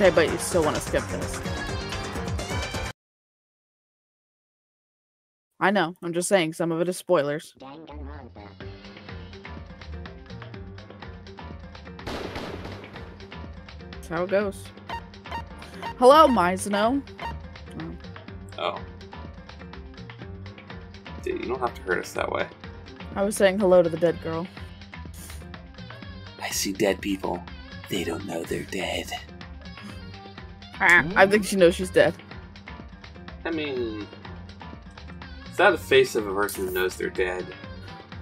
Okay, but you still want to skip this. I know. I'm just saying some of it is spoilers. That's how it goes. Hello, Mizuno. Oh. oh. Dude, you don't have to hurt us that way. I was saying hello to the dead girl. I see dead people. They don't know they're dead. I think she knows she's dead. I mean, is that the face of a person who knows they're dead?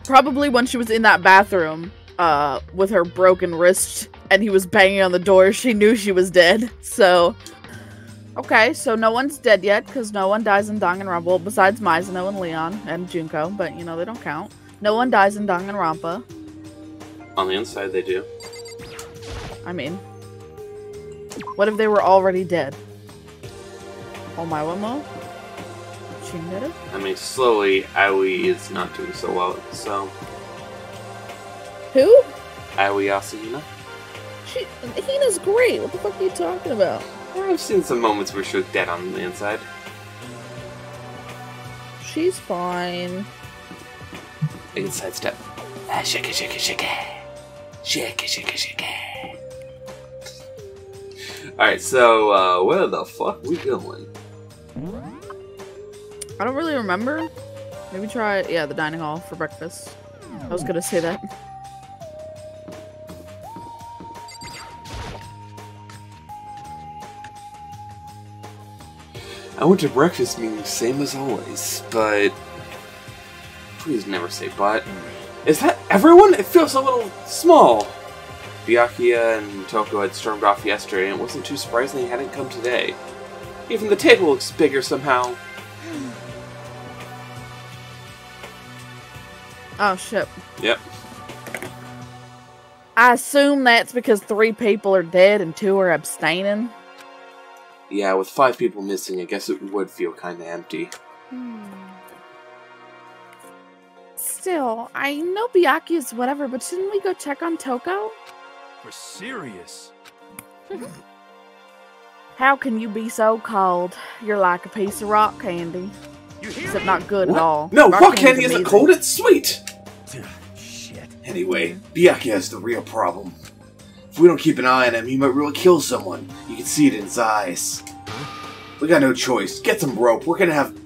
Probably when she was in that bathroom, uh, with her broken wrist and he was banging on the door, she knew she was dead. So, okay, so no one's dead yet because no one dies in Danganronpa besides Mizuno and Leon and Junko, but you know, they don't count. No one dies in Danganronpa. On the inside, they do. I mean, what if they were already dead? Oh my wamo? Shinderu? I mean, slowly, Aoi is not doing so well, so. Who? Aoi Asahina? She, Hina's great. What the fuck are you talking about? I've seen some moments where she was dead on the inside. She's fine. I can sidestep. Ah, shake it, shake it, shake it. Shake it, shake it, shake it. Alright, so, uh, where the fuck we going? I don't really remember. Maybe try, yeah, the dining hall for breakfast. I was gonna say that. I went to breakfast meeting same as always, but please never say but. Is that everyone? It feels a little small. Byakuya and Toko had stormed off yesterday, and it wasn't too surprising they hadn't come today. Even the table looks bigger somehow. Oh shit. Yep. I assume that's because three people are dead and two are abstaining. Yeah, with five people missing, I guess it would feel kind of empty. Hmm. Still, I know Byakuya is whatever, but shouldn't we go check on Toko? For serious. How can you be so cold? You're like a piece of rock candy. You Except not good What? at all. No, rock, candy's candy isn't amazing. cold, it's sweet! Shit. Anyway, Byakuya is the real problem. If we don't keep an eye on him, he might really kill someone. You can see it in his eyes. We got no choice. Get some rope. We're gonna have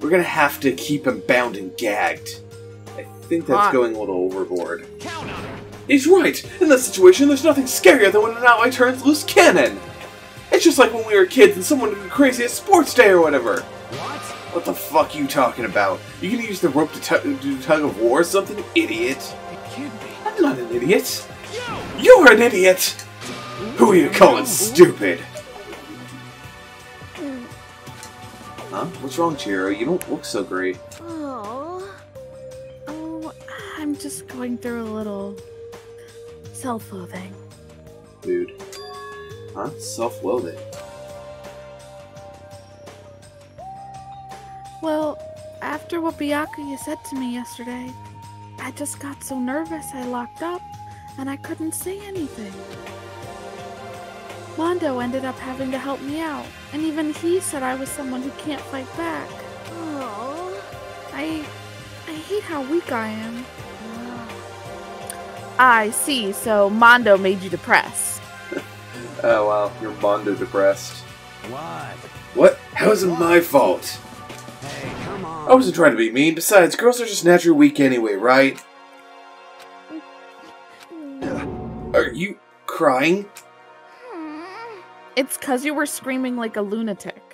we're gonna have to keep him bound and gagged. I think that's going a little overboard. Count on it. He's right! In this situation, there's nothing scarier than when an ally turns loose cannon! It's just like when we were kids and someone did the craziest sports day or whatever! What? What the fuck are you talking about? You gonna use the rope to tu- do tug of war or something, idiot? You kid me. I'm not an idiot. Yo! You're an idiot! Who are you calling stupid? Huh? What's wrong, Chihiro? You don't look so great. Oh. Oh, I'm just going through a little self-loathing. Dude. Huh? Self-loathing. Well, after what Byakuya said to me yesterday, I just got so nervous I locked up and I couldn't say anything. Mondo ended up having to help me out, and even he said I was someone who can't fight back. Oh, I I hate how weak I am. I see, so Mondo made you depressed. Oh wow, you're Mondo depressed. What? What? How is it my fault? Hey, come on. I wasn't trying to be mean. Besides, girls are just naturally weak anyway, right? Are you crying? It's cause you were screaming like a lunatic.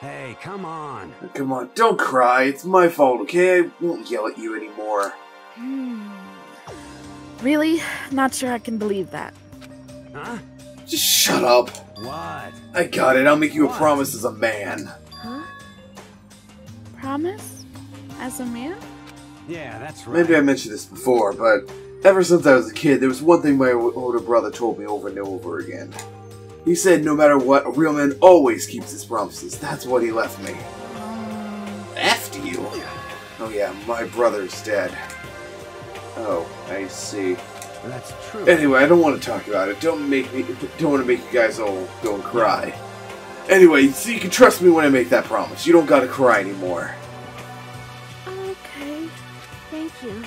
Hey, come on. Come on, don't cry. It's my fault, okay? I won't yell at you anymore. Hmm. Really? Not sure I can believe that. Huh? Just shut up. What? I got it. I'll make you a promise as a man. Huh? Promise? As a man? Yeah, that's right. Maybe I mentioned this before, but ever since I was a kid, there was one thing my older brother told me over and over again. He said no matter what, a real man always keeps his promises. That's what he left me. After you? Oh yeah, my brother's dead. Oh, I see. That's true. Anyway, I don't want to talk about it. Don't make me. Don't want to make you guys all go and cry. Anyway, so you can trust me when I make that promise. You don't gotta cry anymore. Okay. Thank you.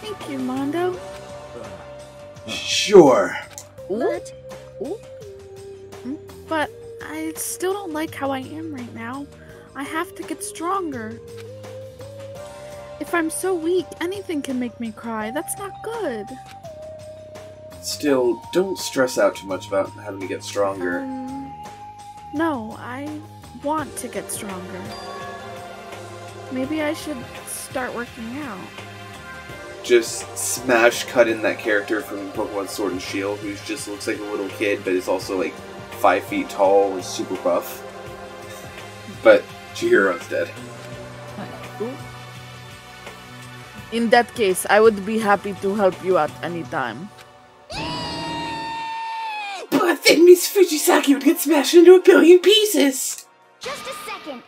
Thank you, Mondo. Sure. But, but I still don't like how I am right now. I have to get stronger. If I'm so weak, anything can make me cry. That's not good. Still, don't stress out too much about having to get stronger. Um, no, I want to get stronger. Maybe I should start working out. Just smash cut in that character from Pokemon Sword and Shield, who just looks like a little kid, but is also like five feet tall and super buff. But Chihiro's dead. In that case, I would be happy to help you out anytime. But then Miss Fujisaki would get smashed into a billion pieces! Just a second.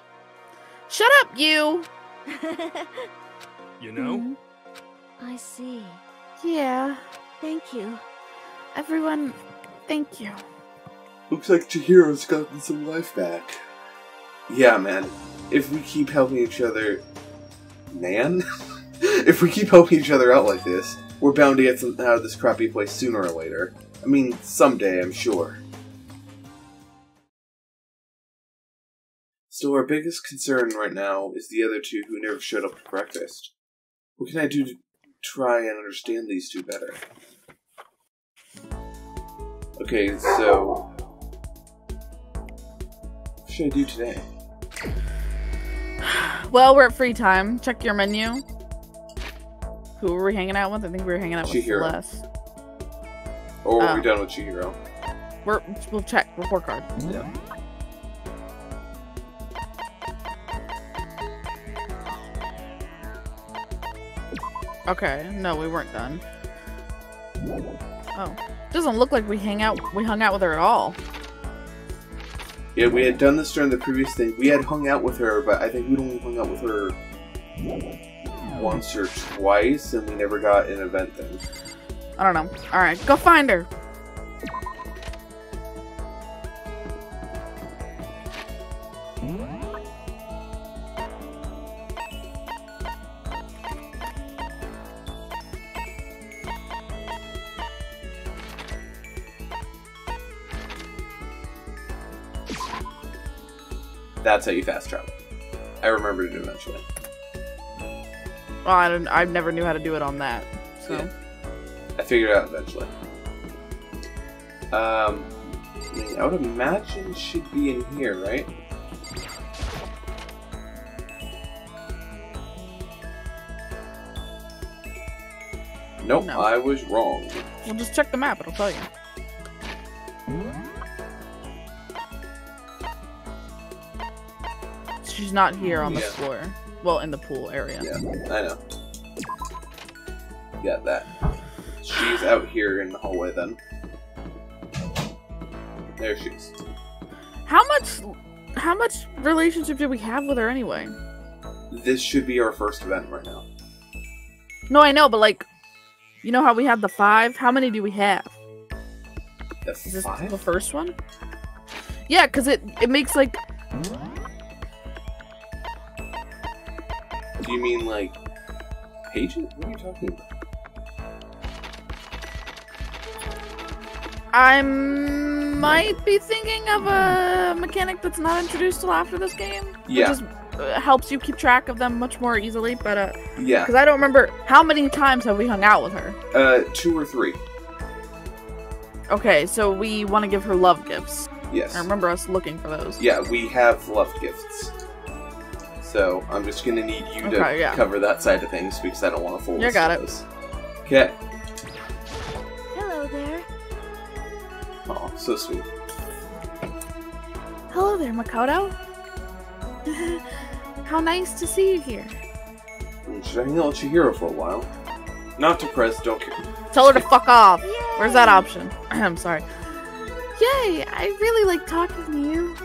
Shut up, you! You know? Mm-hmm. I see. Yeah, Thank you. everyone, thank you. Looks like Chihiro's gotten some life back. Yeah, man. If we keep helping each other. Man? if we keep helping each other out like this, we're bound to get some out of this crappy place sooner or later. I mean, someday, I'm sure. Still, our biggest concern right now is the other two who never showed up to breakfast. What can I do to try and understand these two better? Okay, so. What should I do today? Well, we're at free time. Check your menu. Who were we hanging out with? I think we were hanging out with Chihiro. Celeste. Or are we Oh. done with Chihiro? We're, we'll check. Report card. Yeah. Okay, no, we weren't done. Oh. Doesn't look like we hang out we hung out with her at all. Yeah, we had done this during the previous thing. We had hung out with her, but I think we'd only hung out with her once or twice, and we never got an event then. I don't know. Alright, go find her. That's how you fast travel. I remembered it eventually. Well, I don't I never knew how to do it on that. So Yeah. I figured it out eventually. Um, I, mean, I would imagine she'd be in here, right? Nope, No. I was wrong. we'll just check the map, it'll tell you. She's not here on the Yeah. floor. Well, in the pool area. Yeah, I know. Got that. She's out here in the hallway then. There she is. How much how much relationship do we have with her anyway? This should be our first event right now. No, I know, but like you know how we had the five? How many do we have? The Is this five? the first one? Yeah, because it, it makes like you mean like pages? What are you talking about? I might be thinking of a mechanic that's not introduced till after this game. Yeah. Which is, uh, helps you keep track of them much more easily, but uh, Yeah, because I don't remember how many times have we hung out with her. uh, two or three. Okay, so we want to give her love gifts. Yes. I remember us looking for those. Yeah, we have love gifts. So I'm just gonna need you to yeah. cover that side of things because I don't want to fool. You got it. Okay. Hello there. Oh, so sweet. Hello there, Makoto. how nice to see you here. Hmm, should I hang out with Chihiro for a while? Not to press, don't care. Tell her to fuck off. Where's that option? I'm sorry. Yay! I really like talking to you.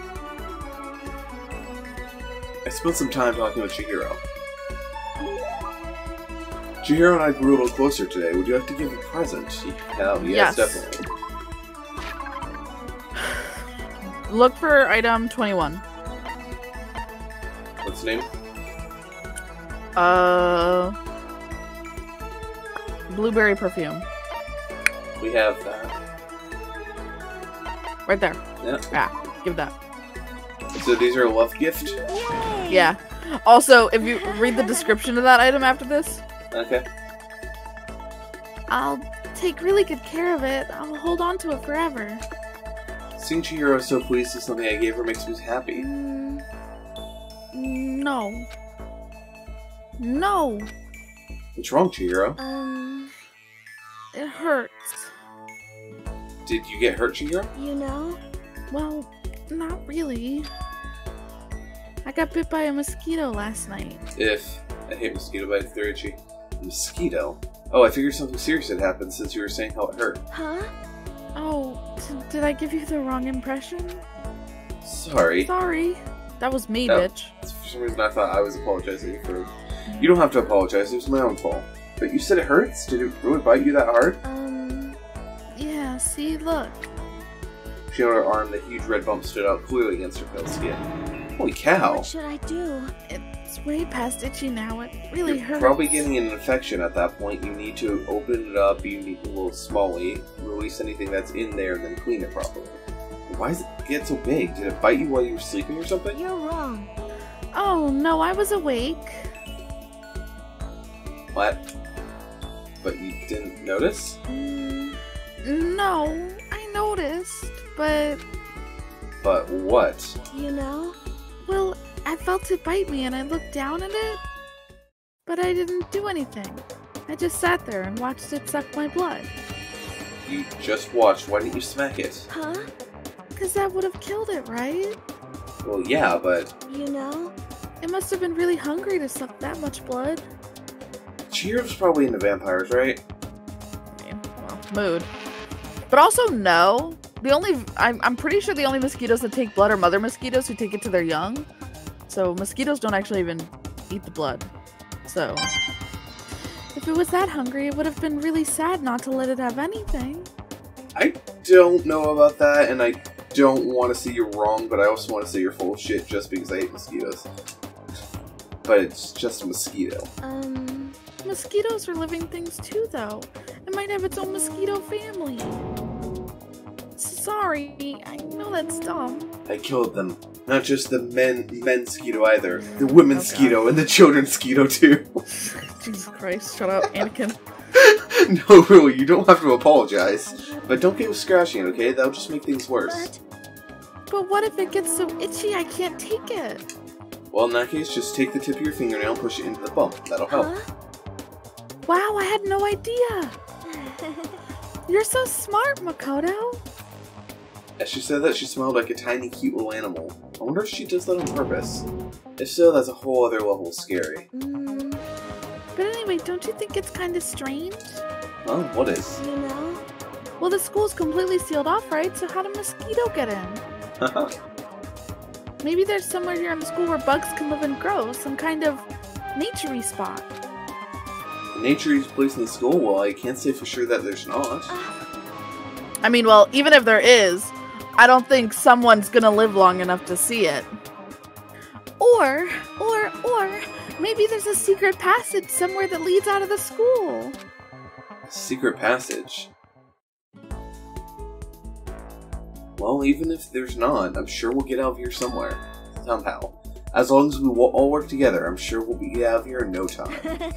I spent some time talking with Chihiro. Chihiro and I grew a little closer today. Would you like to give a present? Oh, yes, Yes. definitely. Look for item 21. What's the name? Uh. Blueberry perfume. We have that. Right there. Yeah. Yeah, give that. So these are a love gift? Yay! Yeah. Also, if you read the description of that item after this, Okay. I'll take really good care of it. I'll hold on to it forever. Seeing Chihiro so pleased with something I gave her makes me happy. Mm, no. No. What's wrong, Chihiro? Um, It hurts. Did you get hurt, Chihiro? you know? Well, not really. I got bit by a mosquito last night. If I hate mosquito bites, they're itchy. Mosquito. Oh, I figured something serious had happened since you were saying how it hurt. Huh? Oh, did I give you the wrong impression? Sorry. Sorry. That was me, Oh. bitch. For some reason, I thought I was apologizing for. You don't have to apologize. It was my own fault. But you said it hurts. Did it really bite you that hard? Um, Yeah, see, look. She on her arm, the huge red bump stood out clearly against her pale skin. Holy cow! what should I do? It's way past itchy now. It really You're hurts. probably getting an infection at that point. You need to open it up. You need a little smally, release anything that's in there, then clean it properly. Why does it get so big? Did it bite you while you were sleeping or something? You're wrong. Oh, no, I was awake. What? But you didn't notice? Mm, no, I noticed, but, But what? You know? Well, I felt it bite me and I looked down at it, but I didn't do anything. I just sat there and watched it suck my blood. You just watched. Why didn't you smack it? Huh? Because that would have killed it, right? Well, yeah, but You know? It must have been really hungry to suck that much blood. Cheer's probably into vampires, right? I mean, well, mood. But also, no. The only, I'm, I'm pretty sure the only mosquitoes that take blood are mother mosquitoes who take it to their young. So mosquitoes don't actually even eat the blood. So, if it was that hungry, it would have been really sad not to let it have anything. I don't know about that, and I don't want to say you're wrong, but I also want to say you're full of shit just because I hate mosquitoes. But it's just a mosquito. Um, Mosquitoes are living things too, though. It might have its own mosquito family. Sorry, I know that's dumb. I killed them. Not just the men men mosquito either. The women Oh, mosquito and the children Skeeto too. Jesus Christ, shut up, Anakin. no, really, you don't have to apologize. But don't get scratching, okay? That'll just make things worse. but But what if it gets so itchy I can't take it? Well, in that case, just take the tip of your fingernail and push it into the bump. That'll help. huh? Wow, I had no idea. You're so smart, Makoto. As she said that, she smelled like a tiny, cute little animal. I wonder if she does that on purpose. If so, that's a whole other level of scary. mm, But anyway, don't you think it's kind of strange? Well, what is? you know? Well, the school's completely sealed off, right? So how did mosquito get in? Maybe there's somewhere here in the school where bugs can live and grow, some kind of naturey spot. Nature is place in the school. Well, I can't say for sure that there's not. I mean, well, even if there is, I don't think someone's gonna live long enough to see it. Or, or, or, maybe there's a secret passage somewhere that leads out of the school. Secret passage. Well, even if there's not, I'm sure we'll get out of here somewhere. Somehow. As long as we all work together, I'm sure we'll be out of here in no time.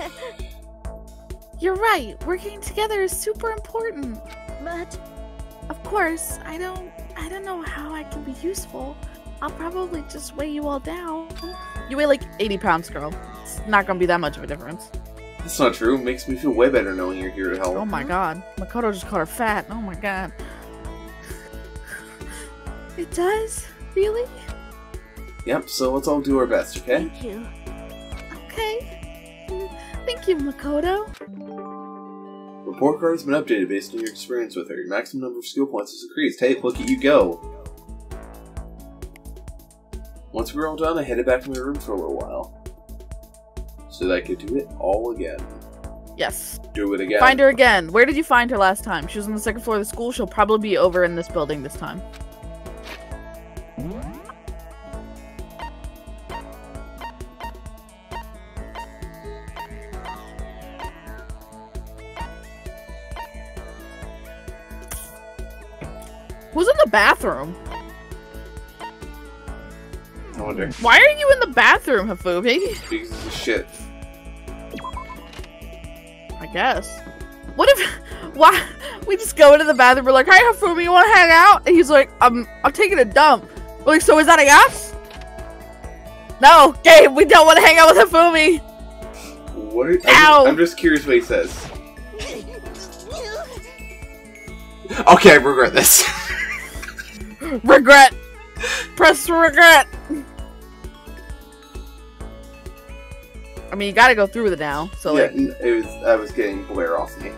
You're right, working together is super important. but Of course, I don't I don't know how I can be useful. I'll probably just weigh you all down. You weigh like 80 pounds, girl. It's not gonna be that much of a difference. That's not true. It makes me feel way better knowing you're here to help. Oh my god. Makoto just called her fat. Oh my god. It does? Really? Yep, so let's all do our best, okay? thank you. Okay. Thank you, Makoto. Report card has been updated based on your experience with her. Your maximum number of skill points is increased. Hey, look at you go! Once we were all done, I headed back to my room for a little while. So that I could do it all again. Yes. Do it again. Find her again. Where did you find her last time? She was on the second floor of the school. She'll probably be over in this building this time. Bathroom? I wonder. Why are you in the bathroom, Hifumi? Because of the shit. I guess. What if why we just go into the bathroom, we're like, Hey Hifumi, you wanna hang out? And he's like, I'm I'm taking a dump. We're like, so is that a yes? No, Gabe, we don't want to hang out with Hifumi. What? Are, I'm, Ow. I'm just curious what he says. Okay, I regret this. Regret. Press regret. I mean you gotta go through with it now. So yeah, like it was. I was getting Blair off me.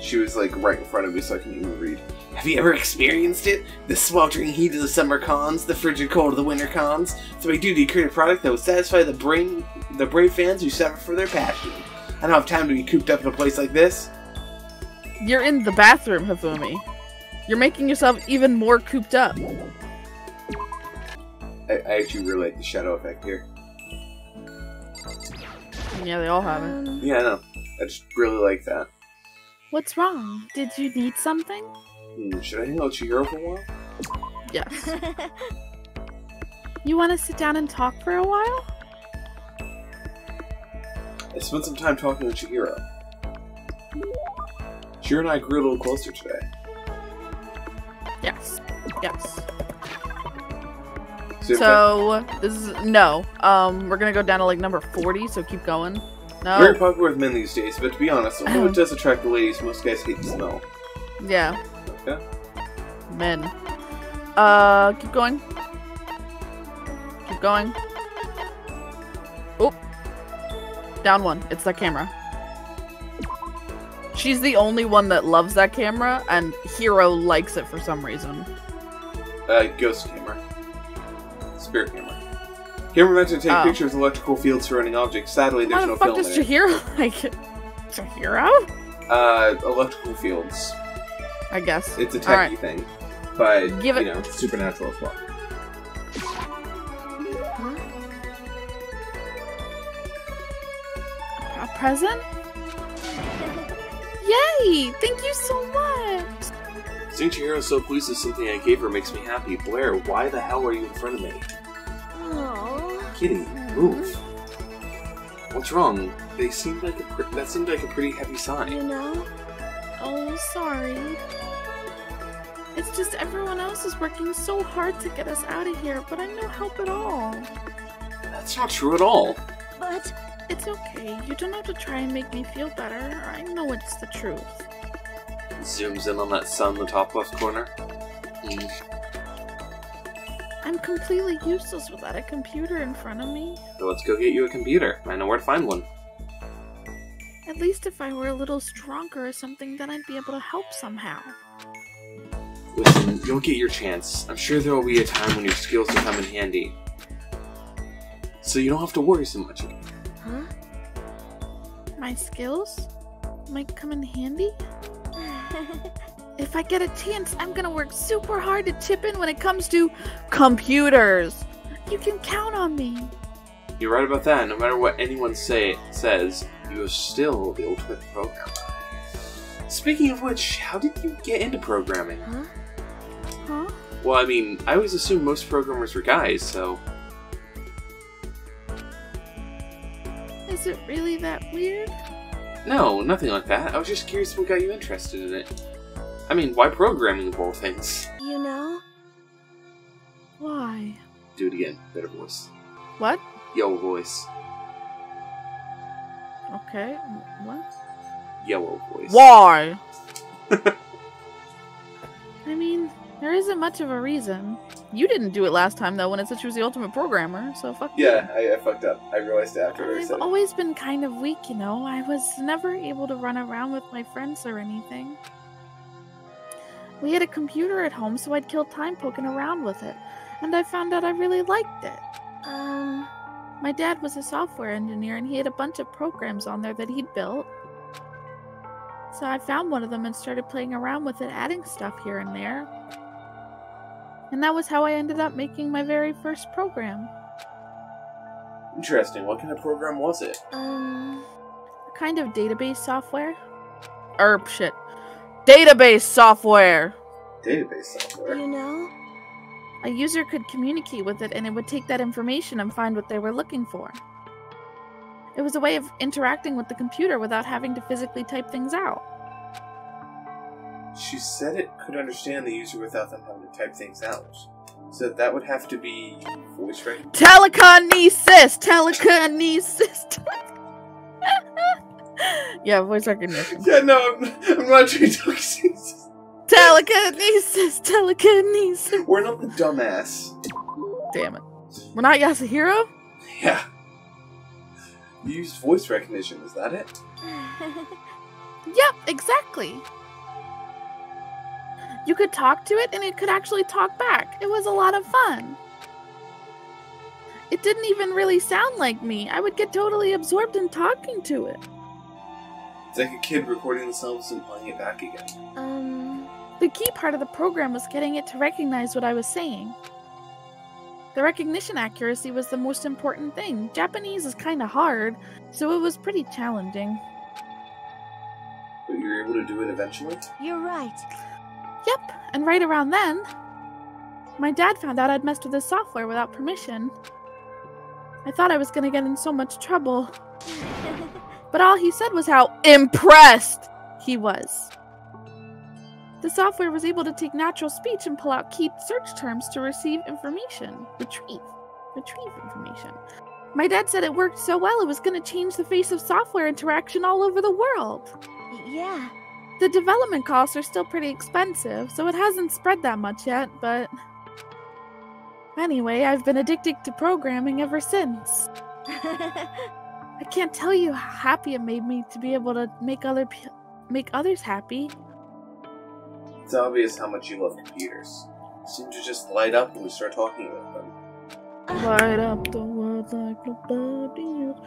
She was like right in front of me, so I couldn't even read. Have you ever experienced it? The sweltering heat of the summer cons, the frigid cold of the winter cons. So I do to create a product that will satisfy the brain, the brave fans who suffer for their passion. I don't have time to be cooped up in a place like this. you're in the bathroom, Hifumi. You're making yourself even more cooped up. I, I actually really like the shadow effect here. Yeah, they all have it. Um, Yeah, I know. I just really like that. What's wrong? Did you need something? Hmm, should I hang out with Chihiro for a while? Yes. You want to sit down and talk for a while? I spent some time talking with Chihiro. Chihiro and I grew a little closer today. Yes. Yes. So, So this is no. Um, we're gonna go down to like number forty. So keep going. very popular with men these days, but to be honest, although it does attract the ladies, most guys hate the smell. Yeah. Okay. Men. Uh, keep going. Keep going. Oh. Down one. It's that camera. She's the only one that loves that camera, and Hero likes it for some reason. Uh, ghost camera. Spirit camera. Camera meant to take Oh. pictures of electrical fields surrounding objects. Sadly, Why there's the no fuck film does. Chihiro like it? Chihiro? Uh, electrical fields. I guess. It's a techie Alright. thing, but Give it- you know, supernatural as well. A present? Yay! Thank you so much! Seeing Chihiro so pleased with something I gave her makes me happy. Blair, why the hell are you in front of me? oh. Kitty, move. What's wrong? They seemed like a that seemed like a pretty heavy sign. You know? Oh, sorry. It's just everyone else is working so hard to get us out of here, but I'm no help at all. That's not true at all. But It's okay. You don't have to try and make me feel better. I know it's the truth. Zooms in on that sun in the top left corner. Hmm. I'm completely useless without a computer in front of me. So let's go get you a computer. I know where to find one. At least if I were a little stronger or something, then I'd be able to help somehow. Listen, you'll get your chance. I'm sure there will be a time when your skills will come in handy. So you don't have to worry so much. My skills might come in handy? If I get a chance, I'm gonna work super hard to chip in when it comes to computers. You can count on me. You're right about that. No matter what anyone say says, you are still the ultimate programmer. Speaking of which, how did you get into programming? huh? Huh? Well, I mean, I always assumed most programmers were guys, so Is it really that weird? no, nothing like that. I was just curious what got you interested in it. I mean, why programming of all things? You know? Why? Do it again, better voice, What? yellow voice, Okay. What? yellow voice. Why? I mean, there isn't much of a reason. You didn't do it last time though when it said she was the ultimate programmer, so fuck. Yeah, I, I fucked up. I realized after I I've said it. always been kind of weak, you know. I was never able to run around with my friends or anything. We had a computer at home, so I'd kill time poking around with it. And I found out I really liked it. Um, My dad was a software engineer, and he had a bunch of programs on there that he'd built. So I found one of them and started playing around with it, adding stuff here and there. And that was how I ended up making my very first program. Interesting. What kind of program was it? Um, kind of database software. Erp shit. Database software! Database software. you know? A user could communicate with it and it would take that information and find what they were looking for. It was a way of interacting with the computer without having to physically type things out. She said it could understand the user without them having to type things out. So that would have to be voice recognition. Telekinesis! Telekinesis! yeah, voice recognition. Yeah, no, I'm, I'm not trying to talk. Telekinesis! Telekinesis! We're not the dumbass. Damn it. We're not Yasuhiro? Yeah. You used voice recognition, is that it? Yep, exactly. You could talk to it and it could actually talk back. It was a lot of fun. It didn't even really sound like me. I would get totally absorbed in talking to it. It's like a kid recording themselves and playing it back again. um, The key part of the program was getting it to recognize what I was saying. The recognition accuracy was the most important thing. Japanese is kind of hard, so it was pretty challenging. But you were able to do it eventually? you're right. Yep, and right around then, my dad found out I'd messed with his software without permission. I thought I was gonna get in so much trouble, but all he said was how impressed he was. The software was able to take natural speech and pull out key search terms to receive information. Retrieve. Retrieve information. My dad said it worked so well it was gonna change the face of software interaction all over the world. Yeah. The development costs are still pretty expensive, so it hasn't spread that much yet, but. Anyway, I've been addicted to programming ever since. I can't tell you how happy it made me to be able to make other pe- make others happy. It's obvious how much you love computers. You seem to just light up when we start talking about them. Light up the world like nobody else.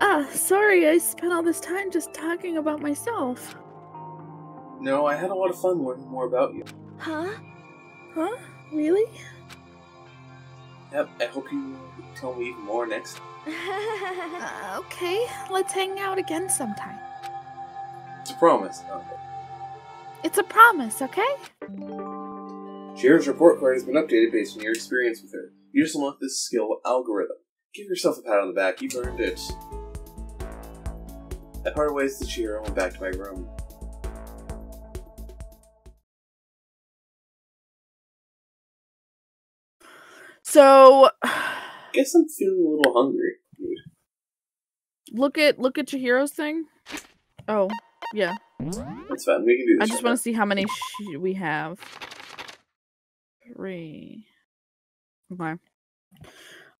Ah, sorry, I spent all this time just talking about myself. No, I had a lot of fun learning more about you. huh? Huh? Really? Yep, I hope you tell me even more next time. Uh, okay, let's hang out again sometime. It's a promise. Okay. It's a promise, okay? Chihiro's report card has been updated based on your experience with her. You just unlocked this skill algorithm. Give yourself a pat on the back, you've earned it. I parted ways with Shira and went back to my room. So, Guess I'm feeling a little hungry. dude. look at look at Chihiro's thing. Oh, yeah. That's fine, we can do this. I just want to see how many sh- we have. Three. Okay.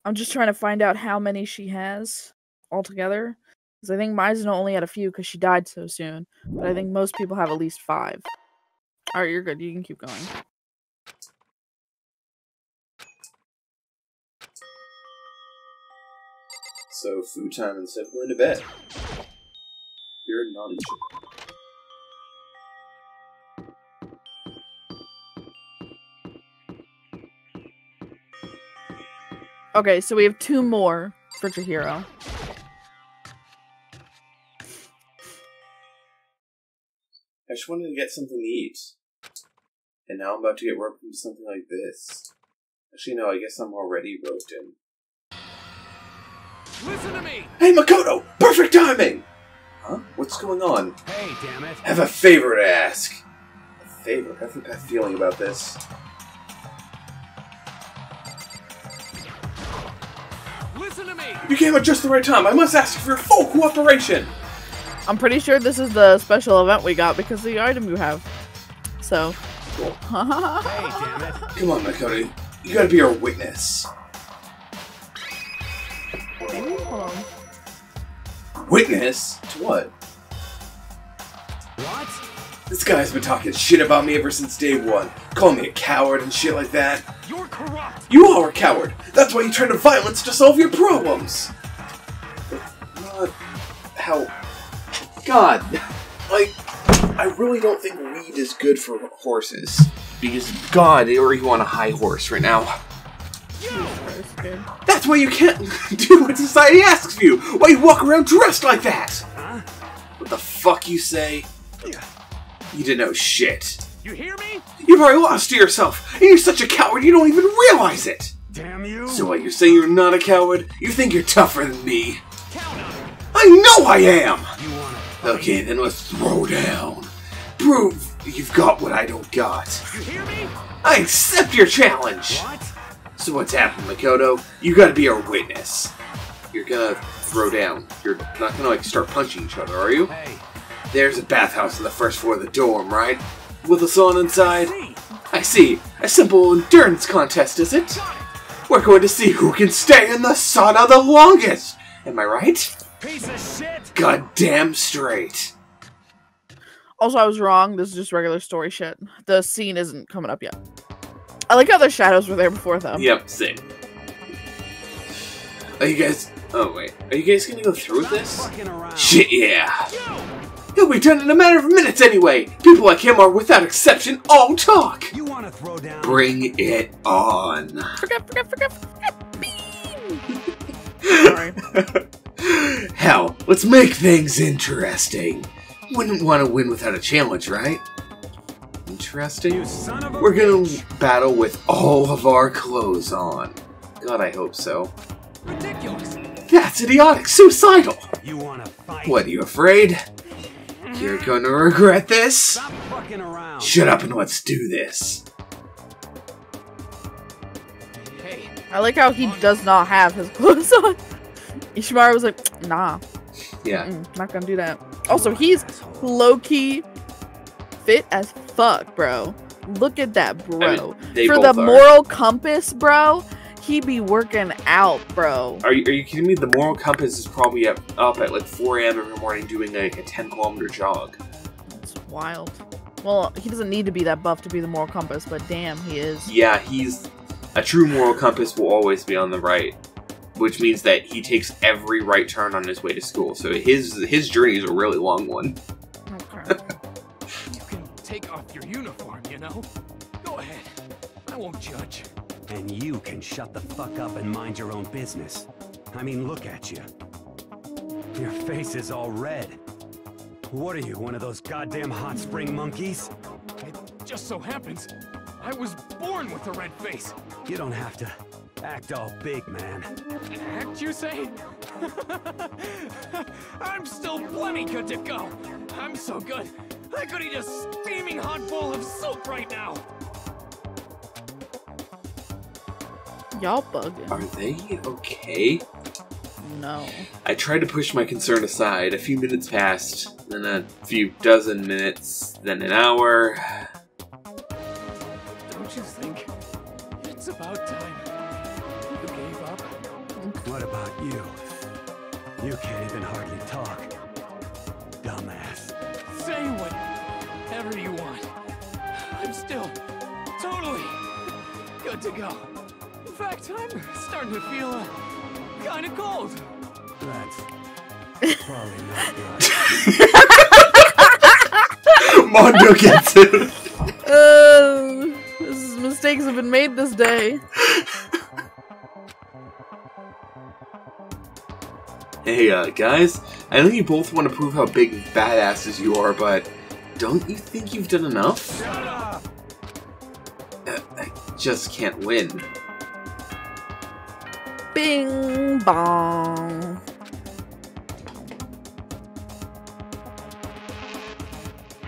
I'm just trying to find out how many she has altogether. Because I think Maizono only had a few because she died so soon. But I think most people have at least five. Alright, you're good. You can keep going. So, food time instead of going to bed. You're a naughty chick. Okay, so we have two more for Chihiro. I just wanted to get something to eat. And now I'm about to get roped into something like this. Actually, no, I guess I'm already roped in. Listen to me! Hey, Makoto! Perfect timing! Huh? What's going on? Hey, damn it. I have a favor to ask. A favor? I have a bad feeling about this. Listen to me! You came at just the right time. I must ask for your full cooperation. I'm pretty sure this is the special event we got because of the item you have. So. Cool. Hey, damn it. Come on, Makoto. You gotta be our witness. Witness? To what? What? This guy's been talking shit about me ever since day one. Call me a coward and shit like that. You're corrupt! You are a coward! That's why you turn to violence to solve your problems! But not how. God! Like. I really don't think weed is good for horses. Because God, they already on a high horse right now. Christ, dude. That's why you can't do what society asks of you. Why you walk around dressed like that? What the fuck you say? You didn't know shit. You hear me? You've already lost to yourself, and you're such a coward you don't even realize it. Damn you! So what? You're saying you're not a coward? You think you're tougher than me? Count. I know I am. You? Okay, then let's throw down. Prove you've got what I don't got. You hear me? I accept your challenge. What? So what's happened, Makoto? You gotta be our witness. You're gonna throw down. You're not gonna like start punching each other, are you? Hey, There's a bathhouse on the first floor of the dorm, right? With a sauna inside? I see. A simple endurance contest, is it? We're going to see who can stay in the sauna the longest. Am I right? Piece of shit! Goddamn straight. Also, I was wrong. This is just regular story shit. The scene isn't coming up yet. I like how the shadows were there before, though. Yep, same. Are you guys? Oh wait, are you guys gonna go through with this? Fucking around. Shit, yeah. He'll be done in a matter of minutes anyway. People like him are, without exception, all talk. You want to throw down? Bring it on. Forget, forget, forget, forget. Beam! Sorry. Hell, let's make things interesting. Wouldn't want to win without a challenge, right? Interesting. You son of a We're gonna bitch. battle with all of our clothes on. God, I hope so. Ridiculous. That's idiotic, suicidal. You want to fight? What, are you afraid? You're gonna regret this? Stop fucking around. Shut up and let's do this. Hey, I like how he does not have his clothes on. Ishimaru was like, nah, Yeah. mm, not gonna do that. Also, he's low key fit as fuck, bro. Look at that, bro. I mean, For the are. moral compass, bro, he be working out, bro. Are you, are you kidding me? The moral compass is probably up, up at like 4 a.m. every morning doing like a 10 kilometer jog. It's wild. Well, he doesn't need to be that buff to be the moral compass, but damn, he is. Yeah, he's a true moral compass will always be on the right, which means that he takes every right turn on his way to school. So his his journey is a really long one. Okay. take off your uniform, you know? Go ahead. I won't judge. And you can shut the fuck up and mind your own business. I mean, look at you. Your face is all red. What are you, one of those goddamn hot spring monkeys? It just so happens I was born with a red face. You don't have to act all big, man. Act, you say? I'm still plenty good to go. I'm so good. I could eat a steaming hot bowl of soup right now. Y'all bugging. Are they okay? No. I tried to push my concern aside. A few minutes passed, then a few dozen minutes, then an hour. Don't you think? It's about time. You gave up. What about you? You can't even hardly talk. Dumbass. Say whatever you want. I'm still totally good to go. In fact, I'm starting to feel uh, kind of cold. That's probably not good. Mondo gets it. Uh, this mistakes have been made this day. Hey, uh, guys, I know you both want to prove how big badasses you are, but don't you think you've done enough? Shut up! Uh, I just can't win. Bing bong.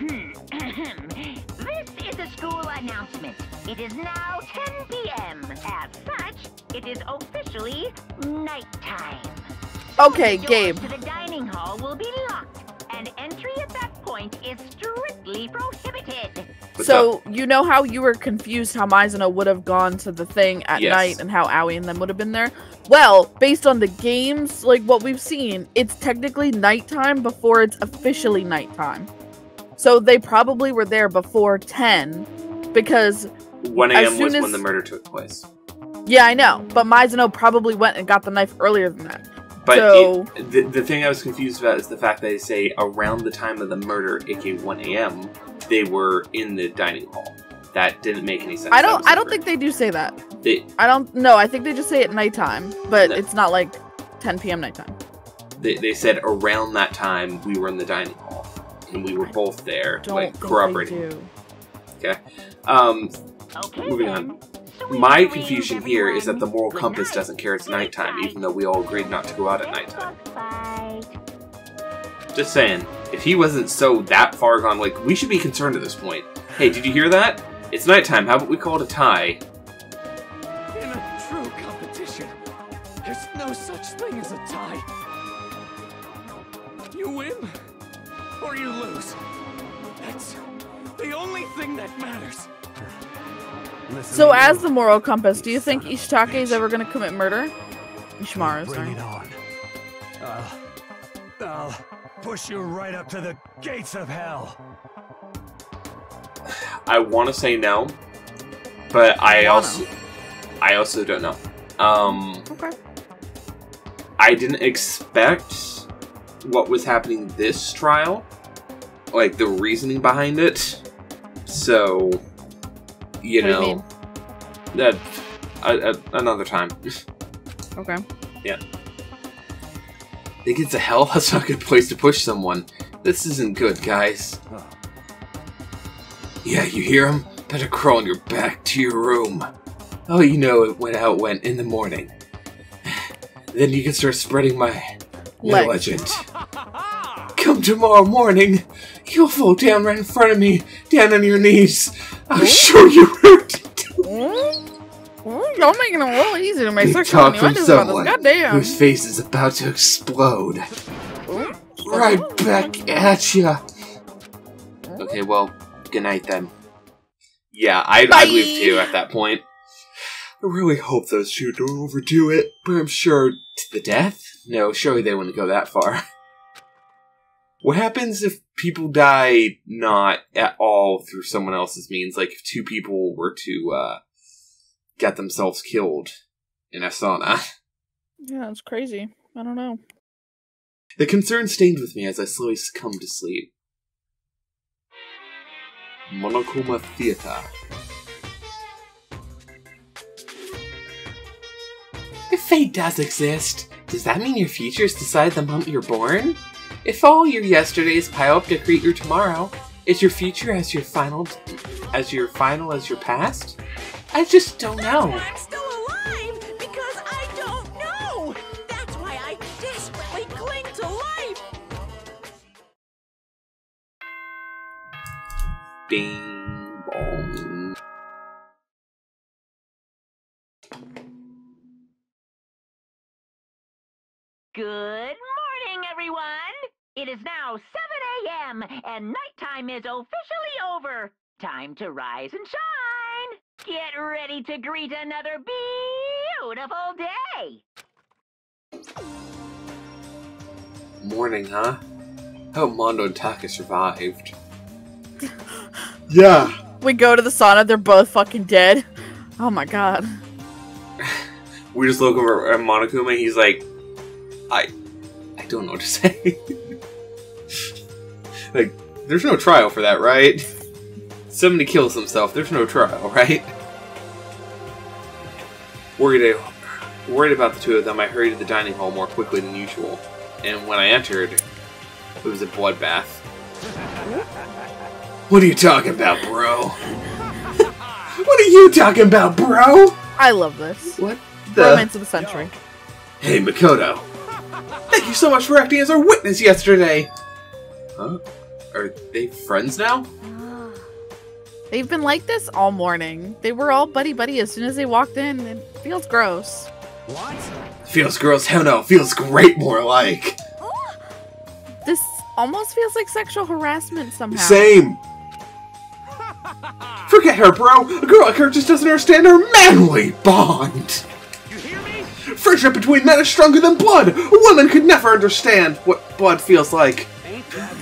this is a school announcement. It is now 10 p.m. As such, it is officially nighttime. Okay, Doors Gabe. the dining hall will be locked, and entry at that point is strictly prohibited. What's so you know how you were confused how Mizuno would have gone to the thing at Yes. night and how Aoi and them would have been there? Well, based on the games, like what we've seen, it's technically nighttime before it's officially nighttime. So they probably were there before 10 because 1 a.m. was soon when the murder took place. yeah, I know, but Mizuno probably went and got the knife earlier than that. But So- it, the, the thing I was confused about is the fact that they say around the time of the murder, aka 1 a.m., they were in the dining hall. That didn't make any sense. I don't. I don't different. think they do say that. they I don't. No, I think they just say it nighttime, but No. it's not like 10 p.m. nighttime. they, they said around that time we were in the dining hall and we were both there, Don't like think they corroborating. Okay. Um, Okay, Moving then. on. Sweet my confusion here is that the moral compass doesn't care it's nighttime, even though we all agreed not to go out at nighttime. Bye. Just saying, if he wasn't so that far gone, like we should be concerned at this point. Hey, did you hear that? It's nighttime. How about we call it a tie? In a true competition, there's no such thing as a tie. You win or you lose. That's the only thing that matters. Listen So, as you, the moral compass, do you son think of Ishitake is ever going to commit murder? Ishimaru, Bring sorry. it on. I'll, I'll push you right up to the gates of hell. I want to say no, but I Wanna. also, I also don't know. Um, Okay. I didn't expect what was happening this trial, like the reasoning behind it. So, you What do you know, that uh, another time. Okay. Yeah. Think it's a hell? That's not a good place to push someone. This isn't good, guys. Yeah, you hear him? Better crawl on your back to your room. Oh, you know it went out went in the morning. Then you can start spreading my, my Leg. legend. Come tomorrow morning, you'll fall down right in front of me, down on your knees. I'll show you where to do Mm, mm, Y'all making it real easy to make Big sexual talk from innuendos about someone this. Goddamn. whose face is about to explode. Right back at ya. Okay, well, good night then. Yeah, I, I Bye. believe too at that point. I really hope those two don't overdo it, but I'm sure to the death? No, surely they wouldn't go that far. What happens if people die not at all through someone else's means? Like if two people were to uh, get themselves killed in a sauna? Yeah, it's crazy. I don't know. The concern stayed with me as I slowly succumbed to sleep. Monokuma Theater. If fate does exist, does that mean your futures decide the moment you're born? If all your yesterdays pile up to create your tomorrow, is your future as your final as your final as your past? I just don't know. I'm still alive because I don't know. That's why I desperately cling to life. Bing bong. Good morning, everyone! It is now 7 a.m., and nighttime is officially over. Time to rise and shine! Get ready to greet another beautiful day! Morning, huh? Hope Mondo and Taka survived. Yeah. We go to the sauna, they're both fucking dead. Oh my god. We just look over at Monokuma. He's like, I, I don't know what to say. like, there's no trial for that, right? Somebody kills himself. There's no trial, right? Worried, worried about the two of them, I hurried to the dining hall more quickly than usual. And when I entered, it was a bloodbath. What are you talking about, bro? what are you talking about, bro? I love this. What the? Romance of the century. Hey, Makoto. Thank you so much for acting as our witness yesterday. Huh? Are they friends now? Ah. They've been like this all morning. They were all buddy buddy as soon as they walked in. It feels gross. What? Feels gross. Hell no. Feels great. More like This almost feels like sexual harassment somehow. same. Forget her, bro. A girl like her just doesn't understand our manly bond. You hear me? Friendship between men is stronger than blood. A woman could never understand what blood feels like. Ain't that right?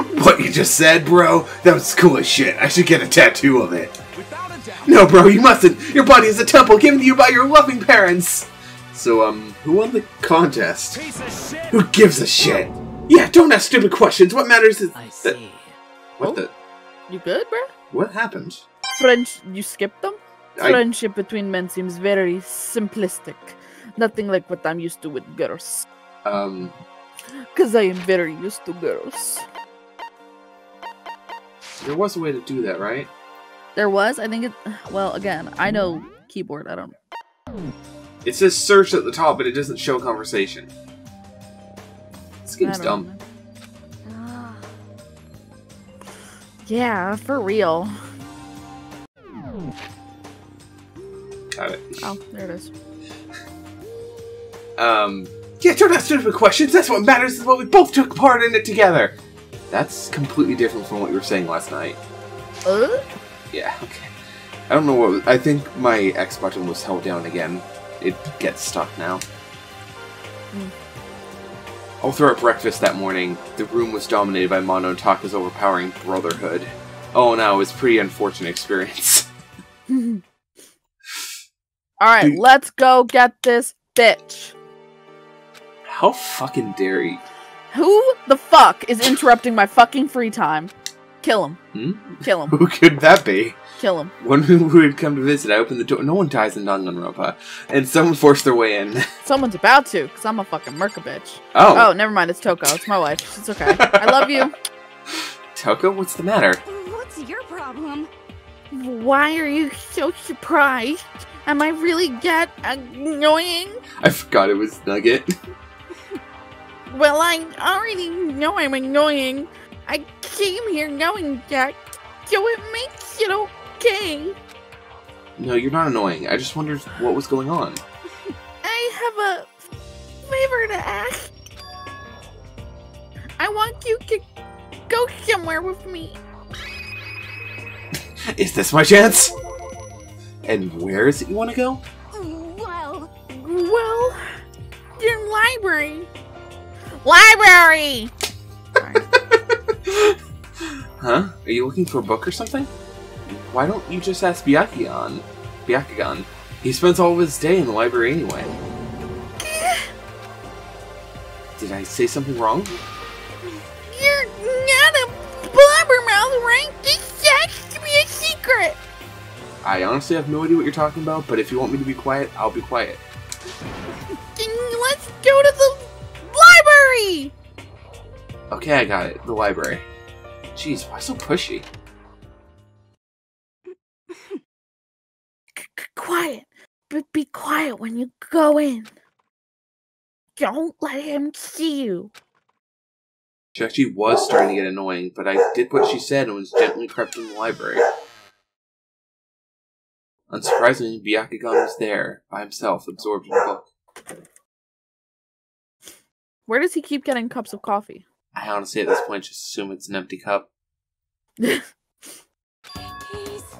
What you just said, bro? That was cool as shit. I should get a tattoo of it. Without a doubt. No, bro, you mustn't. Your body is a temple given to you by your loving parents. So, um, who won the contest? Piece of shit! Who gives a shit? Yeah, don't ask stupid questions. What matters is I that. see. What Oh. the? You good, bro? What happened? French, you skipped them? I- Friendship between men seems very simplistic. Nothing like what I'm used to with girls. Um, Because I am very used to girls. There was a way to do that, right? There was, I think it. Well, again, I know keyboard. I don't. It says search at the top, but it doesn't show conversation. This game's dumb. Ah, Yeah, for real. Got it. Oh, there it is. Um, yeah, don't ask stupid questions. That's what matters is what we both took part in it together. That's completely different from what you were saying last night. Uh? Yeah, okay. I don't know what. Was, I think my X button was held down again. It gets stuck now. Hmm. All throughout breakfast that morning, the room was dominated by Mondo and Taka's overpowering brotherhood. Oh no, it was a pretty unfortunate experience. All right, let's go get this bitch. How fucking dare you? Who the fuck is interrupting my fucking free time? Kill him. Hmm? Kill him. Who could that be? Kill him. One who had come to visit, I opened the door. No one dies in Danganronpa. And someone forced their way in. Someone's about to, because I'm a fucking merca bitch. Oh, Oh, never mind. It's Toko. It's my wife. It's okay. I love you. Toko, what's the matter? what's your problem? Why are you so surprised? Am I really that annoying? I forgot it was Nugget. Well, I already know I'm annoying. I came here knowing that, so it makes it okay. No, you're not annoying. I just wondered what was going on. I have a favor to ask. I want you to go somewhere with me. Is this my chance? And where is it you want to go? Well, Well, your library. Library! Huh? Are you looking for a book or something? Why don't you just ask Byakuya? Byakugan. He spends all of his day in the library anyway. Did I say something wrong? You're not a blabbermouth, right? This has to be a secret. I honestly have no idea what you're talking about, but if you want me to be quiet, I'll be quiet. Okay, I got it. The library. Jeez, why so pushy? Quiet, but be quiet when you go in. Don't let him see you. She actually was starting to get annoying, but I did what she said and was gently crept in the library. Unsurprisingly, Byakuya was there, by himself, absorbed in a book. Where does he keep getting cups of coffee? I honestly, at this point, just assume it's an empty cup. he's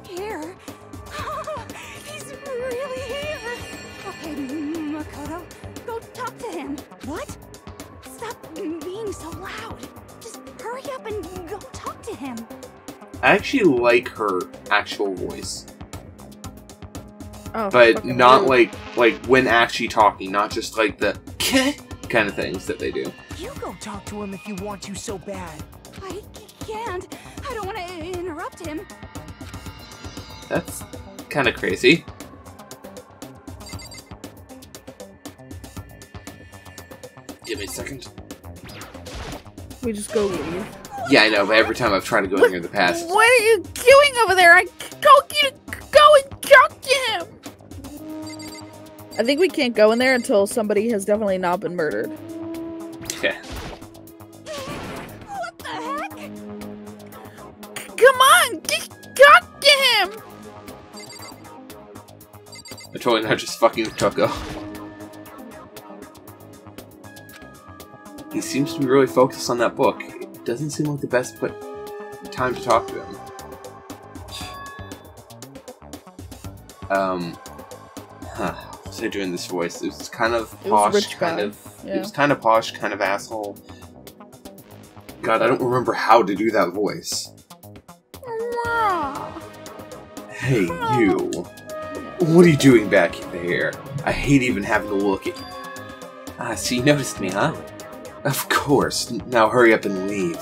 here. he's really here. Okay, Makoto, go talk to him. What? Stop being so loud. Just hurry up and go talk to him. I actually like her actual voice, Oh, but not rude. like like when actually talking, not just like the kind of things that they do. You go talk to him if you want to so bad. I can't. I don't want to interrupt him. That's kind of crazy. Give me a second. we just go leave. Yeah, I know, but every time I've tried to go in here in the past, What are you doing over there? I told you to go and talk to him. I think we can't go in there until somebody has definitely not been murdered. I'm not just fucking with Toko. He seems to be really focused on that book. It doesn't seem like the best put time to talk to him. Um, huh. What was I doing this voice? It was kind of It posh, kind guy, of. yeah. It was kind of posh, kind of asshole. God, I don't remember how to do that voice. Hey, you. What are you doing back there? I hate even having to look at you. Ah, so you noticed me, huh? Of course. Now hurry up and leave.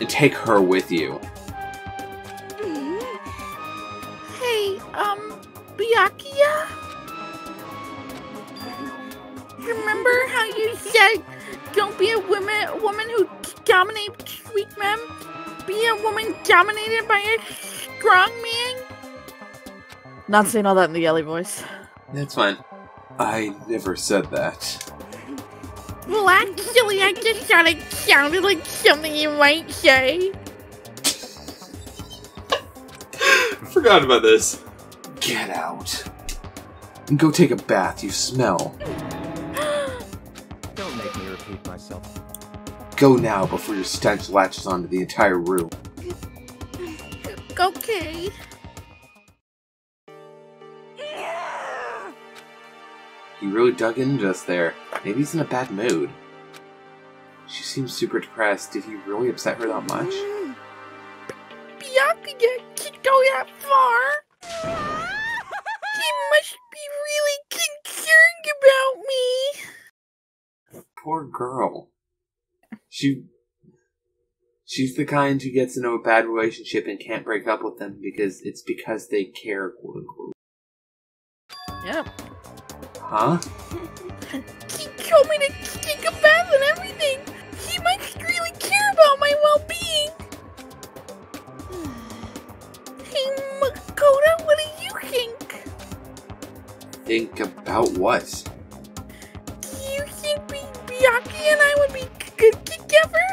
And take her with you. Hey, um, Byakuya? Remember how you said don't be a woman, a woman who dominates weak men? Be a woman dominated by a strong man? Not saying all that in the yelly voice. That's fine. I never said that. Well, actually, I just thought it sounded like something you might say. Forgot about this. Get out. And go take a bath, you smell. Don't make me repeat myself. Go now before your stench latches onto the entire room. Okay. He really dug into us there. Maybe he's in a bad mood. She seems super depressed. Did he really upset her that much? Byakuya can't go that far. He must be really concerned about me. Poor girl. She. She's the kind who gets into a bad relationship and can't break up with them because it's because they care, quote unquote. Yep. Huh? He told me to take a bath and everything. He must really care about my well-being. Hey, Makoto, what do you think? Think about what? Do you think B- Byakuya and I would be good together?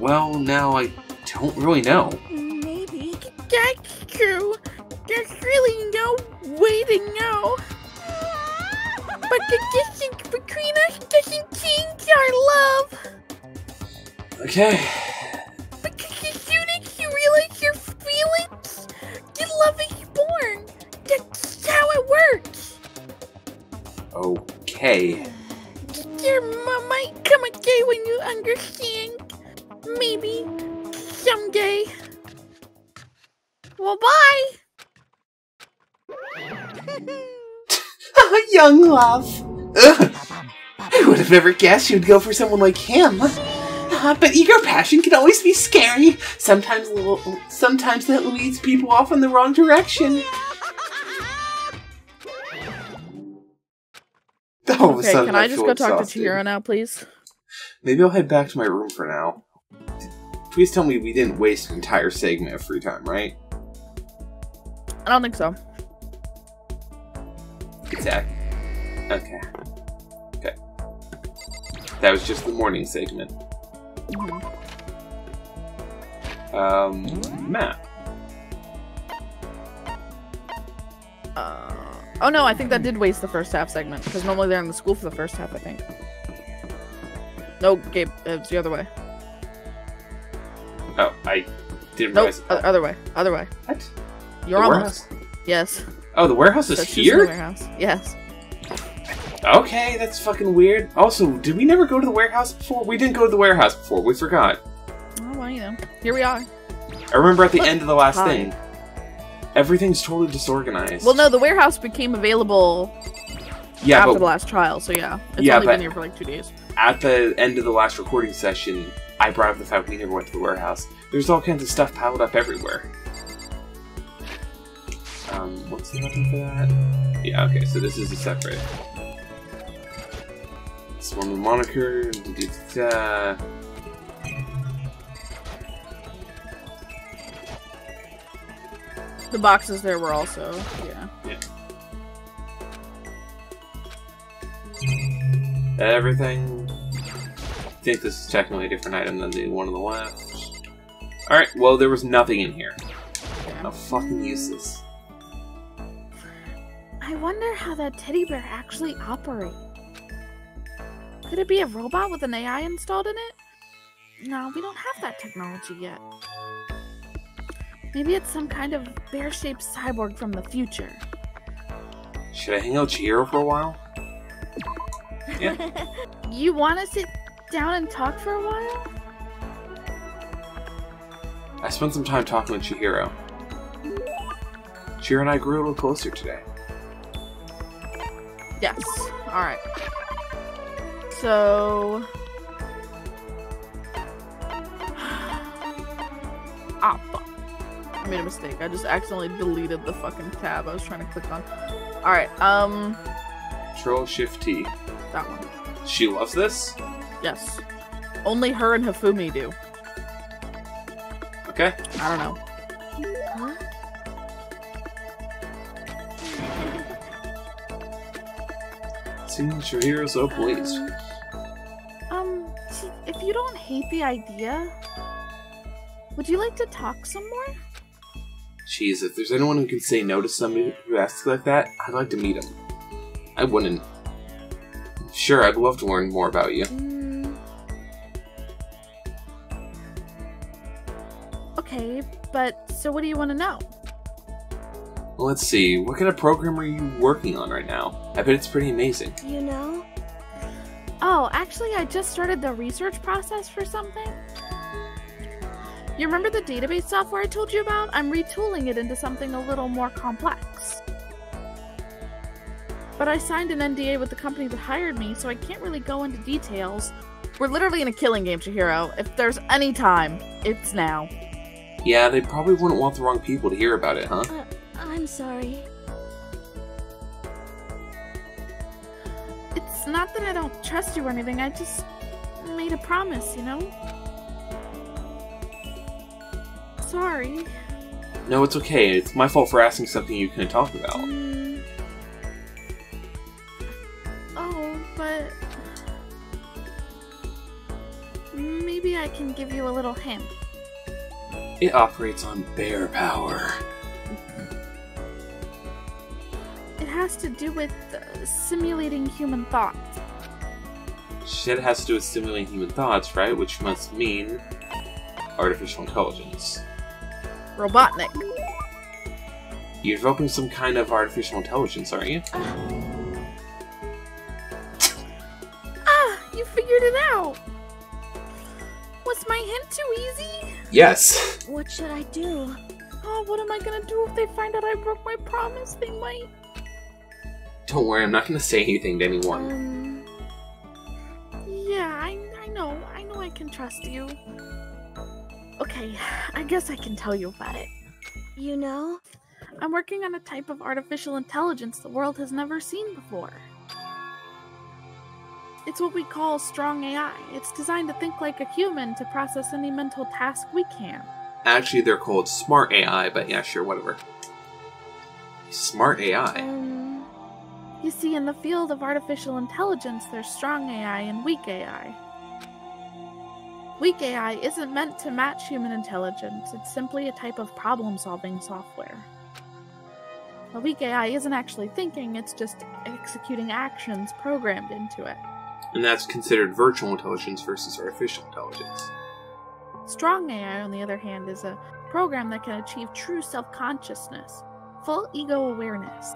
Well, now I don't really know. Maybe. That's true. There's really no way to know. The distance between us doesn't change our love. Okay. Because as soon as you realize your feelings, the love is born. That's how it works. Okay. There might come a day when you understand. Maybe. Someday. Well, bye. Young love. Ugh. I would have never guessed you'd go for someone like him. Uh, but eager passion can always be scary. Sometimes, sometimes that leads people off in the wrong direction. All of a Okay, sudden, can I just feel go talk to exhausted. Chihiro now, please? Maybe I'll head back to my room for now. Please tell me we didn't waste an entire segment of free time, right? I don't think so. Exactly. Okay. Okay. That was just the morning segment. Um, map. Uh, oh no, I think that did waste the first half segment because normally they're in the school for the first half. I think. No, Gabe, it's the other way. Oh, I didn't Nope, realize. other way, other way. What? You're The almost. Yes. Oh, the warehouse is So here? warehouse. Yes. Okay, that's fucking weird. Also, did we never go to the warehouse before? We didn't go to the warehouse before. We forgot. Oh well, you know. Here we are. I remember at the Look, end of the last hi. thing, everything's totally disorganized. Well, no, the warehouse became available yeah, after but the last trial, so yeah, it's Yeah, only but- been here for like two days. at the end of the last recording session, I brought up the fact we never went to the warehouse. There's all kinds of stuff piled up everywhere. Um, what's the button for that? Yeah, okay, so this is a separate. This one with moniker. da-da-da-da. The boxes there were also, yeah. Everything. I think this is technically a different item than the one on the left. Alright, well, there was nothing in here. How fucking useless. I wonder how that teddy bear actually operates. Could it be a robot with an AI installed in it? No, we don't have that technology yet. Maybe it's some kind of bear-shaped cyborg from the future. Should I hang out with Chihiro for a while? Yeah. You want to sit down and talk for a while? I spent some time talking with Chihiro. Chihiro and I grew a little closer today. Yes. Alright. So. ah, fuck. I made a mistake. I just accidentally deleted the fucking tab I was trying to click on. Alright, um. Control Shift T. That one. She loves this? Yes. Only her and Hifumi do. Okay. I don't know. Huh? Signature heroes, oh please. T- if you don't hate the idea, would you like to talk some more? Jeez, if there's anyone who can say no to somebody who asks like that, I'd like to meet him. I wouldn't. Sure, I'd love to learn more about you. Mm. Okay, but so what do you want to know? Let's see, what kind of program are you working on right now? I bet it's pretty amazing. You know? Actually, I just started the research process for something. You remember the database software I told you about? I'm retooling it into something a little more complex. But I signed an NDA with the company that hired me, so I can't really go into details. We're literally in a killing game, Chihiro. If there's any time, it's now. Yeah, they probably wouldn't want the wrong people to hear about it, huh? Uh, I'm sorry. Not that I don't trust you or anything, I just made a promise, you know? Sorry. No, it's okay. It's my fault for asking something you couldn't talk about. Mm. Oh, but maybe I can give you a little hint. It operates on bear power. Has to do with uh, simulating human thought. Shit has to do with simulating human thoughts, right? Which must mean artificial intelligence. Robotnik. You're developing some kind of artificial intelligence, aren't you? Ah, you figured it out. Was my hint too easy? Yes. What should I do? Oh, what am I gonna do if they find out I broke my promise? They might. Don't worry, I'm not going to say anything to anyone. Um, Yeah, I, I know. I know I can trust you. Okay, I guess I can tell you about it. you know? I'm working on a type of artificial intelligence the world has never seen before. It's what we call strong AI. It's designed to think like a human to process any mental task we can. Actually, they're called smart AI, but yeah, sure, whatever. Smart AI. Um, You see, in the field of artificial intelligence, there's strong AI and weak AI. Weak AI isn't meant to match human intelligence, it's simply a type of problem solving software. A weak AI isn't actually thinking, it's just executing actions programmed into it. And that's considered virtual intelligence versus artificial intelligence. Strong AI, on the other hand, is a program that can achieve true self consciousness, full ego awareness.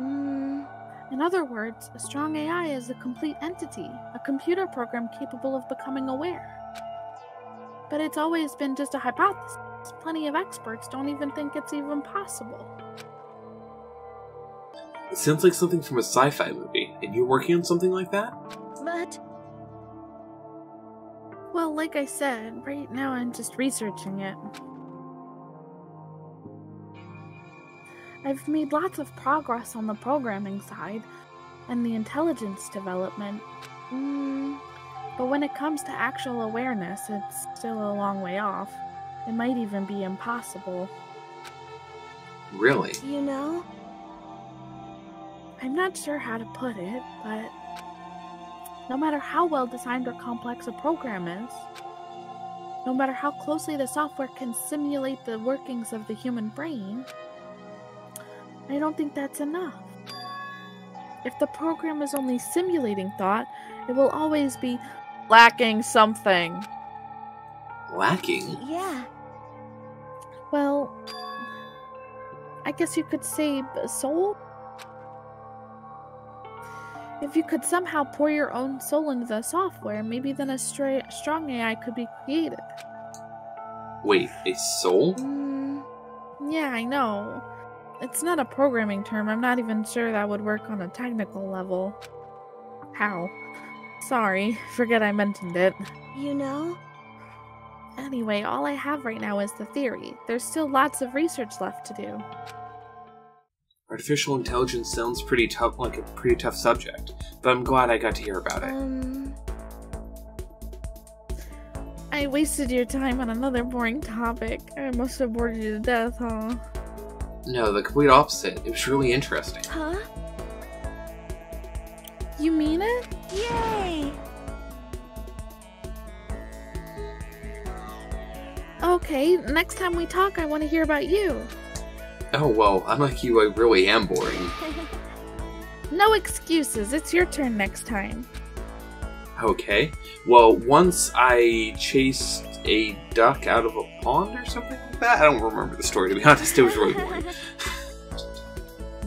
mm, In other words, a strong AI is a complete entity, a computer program capable of becoming aware. But it's always been just a hypothesis. Plenty of experts don't even think it's even possible. It sounds like something from a sci fi movie, and you're working on something like that? but Well, like I said, right now I'm just researching it. I've made lots of progress on the programming side and the intelligence development. Mm, but when it comes to actual awareness, it's still a long way off. It might even be impossible. Really? you know? I'm not sure how to put it, but no matter how well designed or complex a program is, no matter how closely the software can simulate the workings of the human brain, I don't think that's enough. If the program is only simulating thought, it will always be lacking something. Lacking? Yeah. Well, I guess you could say soul? If you could somehow pour your own soul into the software, maybe then a stra- strong AI could be created. Wait, a soul? Mm, Yeah, I know. It's not a programming term. I'm not even sure that would work on a technical level. How? Sorry, forget I mentioned it. You know? Anyway, all I have right now is the theory. There's still lots of research left to do. Artificial intelligence sounds pretty tough, like a pretty tough subject, but I'm glad I got to hear about it. Um, I wasted your time on another boring topic. I must have bored you to death, huh? No, the complete opposite. It was really interesting. huh? You mean it? Yay! Okay, next time we talk, I want to hear about you. Oh well, unlike you, I really am boring. No excuses, it's your turn next time. Okay. Well, once I chased a duck out of a pond or something like that. I don't remember the story to be honest. It was really boring.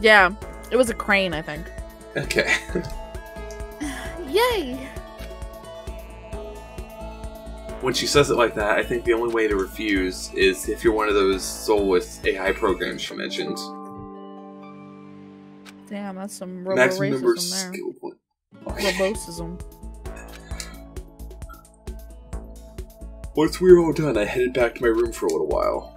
Yeah, it was a crane, I think. Okay. Yay! when she says it like that, I think the only way to refuse is if you're one of those soulless AI programs she mentioned. Damn, that's some Maximum number robo-racism there. skill point. Okay. Robocism. Once we were all done, I headed back to my room for a little while.